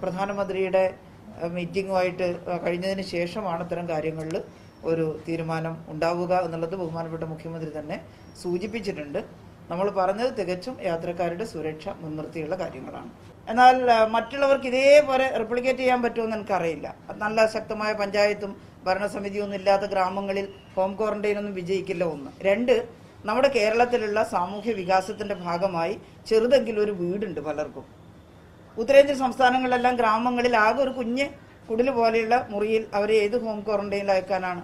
പ്രധാനമന്ത്രിയുടെ മീറ്റിങ്ങുമായിട്ട് കഴിഞ്ഞതിന് ശേഷമാണ് ഇത്തരം കാര്യങ്ങളിൽ ഒരു തീരുമാനം ഉണ്ടാവുക എന്നുള്ളത് ബഹുമാനപ്പെട്ട മുഖ്യമന്ത്രി തന്നെ സൂചിപ്പിച്ചിട്ടുണ്ട്. നമ്മൾ പറഞ്ഞത് തികച്ചും യാത്രക്കാരുടെ സുരക്ഷ മുൻനിർത്തിയുള്ള കാര്യങ്ങളാണ്. എന്നാൽ മറ്റുള്ളവർക്ക് ഇതേപോലെ റിപ്ലിക്കേറ്റ് ചെയ്യാൻ പറ്റുമെന്ന് എനിക്കറിയില്ല. നല്ല ശക്തമായ പഞ്ചായത്തും ഭരണസമിതിയും ഒന്നും ഇല്ലാത്ത ഗ്രാമങ്ങളിൽ ഹോം ക്വാറന്റൈൻ ഒന്നും വിജയിക്കില്ല ഒന്ന്. രണ്ട് നമ്മുടെ കേരളത്തിലുള്ള സാമൂഹ്യ വികാസത്തിന്റെ ഭാഗമായി ചെറുതെങ്കിലും ഒരു വീടുണ്ട് പലർക്കും. ഉത്തരേന്ത്യൻ സംസ്ഥാനങ്ങളിലെല്ലാം ഗ്രാമങ്ങളിൽ ആകെ ഒരു കുഞ്ഞ് കുടിൽ പോലെയുള്ള മുറിയിൽ അവരെ ഏത് ഹോം ക്വാറന്റൈനിൽ അയക്കാനാണ്.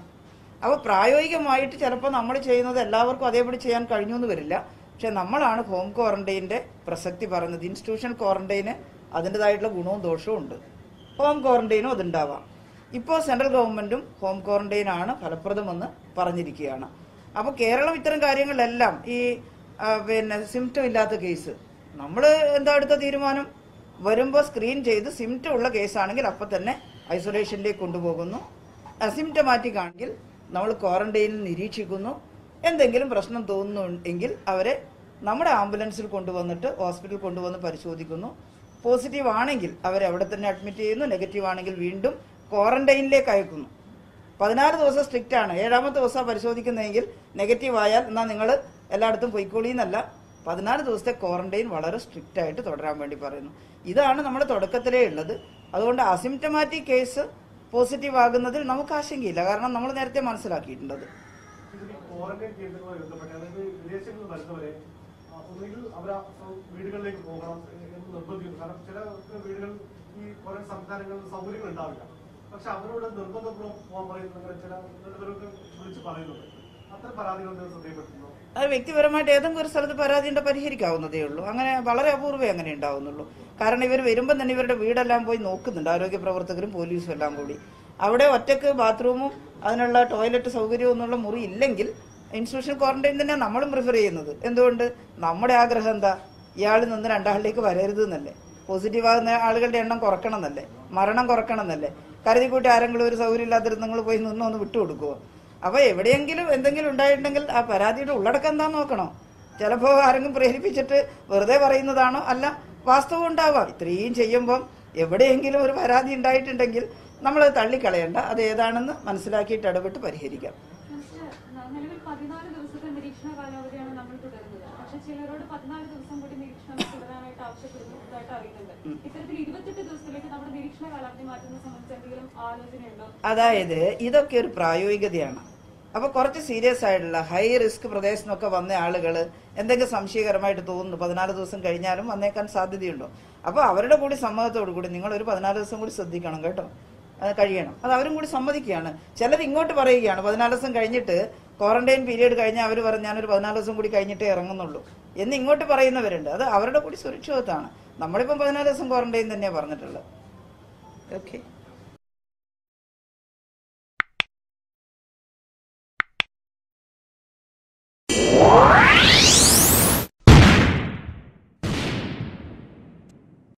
അപ്പോൾ പ്രായോഗികമായിട്ട് ചിലപ്പോൾ നമ്മൾ ചെയ്യുന്നത് എല്ലാവർക്കും അതേപടി ചെയ്യാൻ കഴിഞ്ഞു എന്ന് വരില്ല. പക്ഷെ നമ്മളാണ് ഹോം ക്വാറന്റൈന്റെ പ്രസക്തി പറയുന്നത്. ഇൻസ്റ്റിറ്റ്യൂഷൻ ക്വാറന്റൈന് അതിന്റെതായിട്ടുള്ള ഗുണവും ദോഷവും ഉണ്ട്. ഹോം ക്വാറന്റൈനും അതുണ്ടാവാം. ഇപ്പോൾ സെൻട്രൽ ഗവൺമെന്റും ഹോം ക്വാറന്റൈൻ ആണ് ഫലപ്രദമെന്ന് പറഞ്ഞിരിക്കുകയാണ്. അപ്പോൾ കേരളം ഇത്തരം കാര്യങ്ങളെല്ലാം ഈ പിന്നെ സിംറ്റം ഇല്ലാത്ത കേസ് നമ്മൾ എന്താ എടുത്ത തീരുമാനം? വരുമ്പോൾ സ്ക്രീൻ ചെയ്ത് സിംറ്റം ഉള്ള കേസാണെങ്കിൽ അപ്പം തന്നെ ഐസൊലേഷനിലേക്ക് കൊണ്ടുപോകുന്നു. അസിംറ്റമാറ്റിക് ആണെങ്കിൽ നമ്മൾ ക്വാറന്റൈനിൽ നിരീക്ഷിക്കുന്നു. എന്തെങ്കിലും പ്രശ്നം തോന്നുന്നുണ്ടെങ്കിൽ അവരെ നമ്മുടെ ആംബുലൻസിൽ കൊണ്ടുവന്നിട്ട് ഹോസ്പിറ്റലിൽ കൊണ്ടുവന്ന് പരിശോധിക്കുന്നു. പോസിറ്റീവ് ആണെങ്കിൽ അവരെ അവിടെ തന്നെ അഡ്മിറ്റ് ചെയ്യുന്നു നെഗറ്റീവ് ആണെങ്കിൽ വീണ്ടും ക്വാറന്റൈനിലേക്ക് അയക്കുന്നു. പതിനാല് ദിവസം സ്ട്രിക്റ്റ് ആണ്. ഏഴാമത്തെ ദിവസം പരിശോധിക്കുന്നതെങ്കിൽ നെഗറ്റീവ് ആയാൽ എന്നാൽ നിങ്ങൾ എല്ലായിടത്തും പൊയ്ക്കോളി എന്നല്ല. പതിനാല് ദിവസത്തെ ക്വാറന്റൈൻ വളരെ സ്ട്രിക്റ്റ് ആയിട്ട് തുടരാൻ വേണ്ടി പറയുന്നു. ഇതാണ് നമ്മുടെ തുടക്കത്തിലേ ഉള്ളത്. അതുകൊണ്ട് അസിംറ്റമാറ്റിക് കേസ് പോസിറ്റീവ് ആകുന്നതിൽ നമുക്ക് ആശങ്കയില്ല. കാരണം നമ്മൾ നേരത്തെ മനസ്സിലാക്കിയിട്ടുണ്ടത്. അവർ വീടുകളിലേക്ക് പോകണം എന്ന് നിർബന്ധിക്കുന്നു. കാരണം ചില വീടുകൾ ഈ കുറെ സംസ്ഥാനങ്ങളിൽ സൗകര്യങ്ങൾ ഉണ്ടാവില്ല. പക്ഷെ അവരോട് നിർബന്ധപൂർവം പോകാൻ പറയുന്നുണ്ട് ചില ചിലവരൊക്കെ വിളിച്ച് പറയുന്നുണ്ട്. അത് വ്യക്തിപരമായിട്ട് ഏതെങ്കിലും ഒരു സ്ഥലത്ത് പരാതി ഉണ്ടോ പരിഹരിക്കാവുന്നതേ ഉള്ളൂ. അങ്ങനെ വളരെ അപൂർവേ അങ്ങനെ ഉണ്ടാവുന്നുള്ളൂ. കാരണം ഇവർ വരുമ്പോൾ തന്നെ ഇവരുടെ വീടെല്ലാം പോയി നോക്കുന്നുണ്ട്. ആരോഗ്യ പ്രവർത്തകരും പോലീസും എല്ലാം കൂടി. അവിടെ ഒറ്റയ്ക്ക് ബാത്റൂമും അതിനുള്ള ടോയ്ലറ്റ് സൗകര്യവും ഒന്നുള്ള മുറി ഇല്ലെങ്കിൽ ഇൻസ്റ്റിറ്റ്യൂഷൻ ക്വാറന്റൈൻ തന്നെ നമ്മളും പ്രിഫർ ചെയ്യുന്നത്. എന്തുകൊണ്ട്? നമ്മുടെ ആഗ്രഹം എന്താ? ഇയാൾ നിന്ന് രണ്ടാളിലേക്ക് വരരുത് എന്നല്ലേ? പോസിറ്റീവ് ആകുന്ന ആളുകളുടെ എണ്ണം കുറക്കണമെന്നല്ലേ? മരണം കുറക്കണമെന്നല്ലേ? കരുതി കൂട്ടി ആരെങ്കിലും ഒരു സൗകര്യം ഇല്ലാത്തൊരു നിങ്ങൾ പോയി നിന്ന് ഒന്ന് വിട്ടുകൊടുക്കുമോ അപ്പൊ എവിടെയെങ്കിലും എന്തെങ്കിലും ഉണ്ടായിട്ടുണ്ടെങ്കിൽ ആ പരാതിയുടെ ഉള്ളടക്കം എന്താന്ന് നോക്കണം? ചിലപ്പോൾ ആരെങ്കിലും പ്രേരിപ്പിച്ചിട്ട് വെറുതെ പറയുന്നതാണോ? അല്ല വാസ്തവം ഉണ്ടാവാം. ഇത്രയും ചെയ്യുമ്പം എവിടെയെങ്കിലും ഒരു പരാതി ഉണ്ടായിട്ടുണ്ടെങ്കിൽ നമ്മൾ തള്ളിക്കളയണ്ട. അത് ഏതാണെന്ന് മനസ്സിലാക്കിയിട്ട് ഇടപെട്ട് പരിഹരിക്കാം. ദിവസത്തെ നിരീക്ഷണ കാലാവധിയാണ് നമ്മൾ തുടരുന്നത്. പക്ഷെ ചിലരോട് പതിനാല് ദിവസം അതായത് ഇതൊക്കെ ഒരു പ്രായോഗികതയാണ്. അപ്പൊ കുറച്ച് സീരിയസ് ആയിട്ടുള്ള ഹൈ റിസ്ക് പ്രദേശം നിന്നൊക്കെ വന്ന ആളുകൾ എന്തെങ്കിലും സംശയകരമായിട്ട് തോന്നുന്നു പതിനാല് ദിവസം കഴിഞ്ഞാലും വന്നേക്കാൻ സാധ്യതയുണ്ടോ? അപ്പൊ അവരുടെ കൂടി സമ്മതത്തോടു കൂടി നിങ്ങൾ ഒരു പതിനാല് ദിവസം കൂടി ശ്രദ്ധിക്കണം കേട്ടോ. അത് കഴിയണം. അത് അവരും കൂടി സമ്മതിക്കുകയാണ്. ചിലർ ഇങ്ങോട്ട് പറയുകയാണ്. പതിനാല് ദിവസം കഴിഞ്ഞിട്ട് ക്വാറന്റൈൻ പീരീഡ് കഴിഞ്ഞാൽ അവർ പറഞ്ഞ് ഞാനൊരു പതിനാല് ദിവസം കൂടി കഴിഞ്ഞിട്ടേ ഇറങ്ങുന്നുള്ളൂ. എന്ന് ഇങ്ങോട്ട് പറയുന്നവരുണ്ട്. അത് അവരുടെ കൂടി സുരക്ഷിതത്വമാണ്. നമ്മളിപ്പം പതിനാല് ദിവസം ക്വാറന്റൈൻ തന്നെയാണ് പറഞ്ഞിട്ടുള്ളത്. ഓക്കെ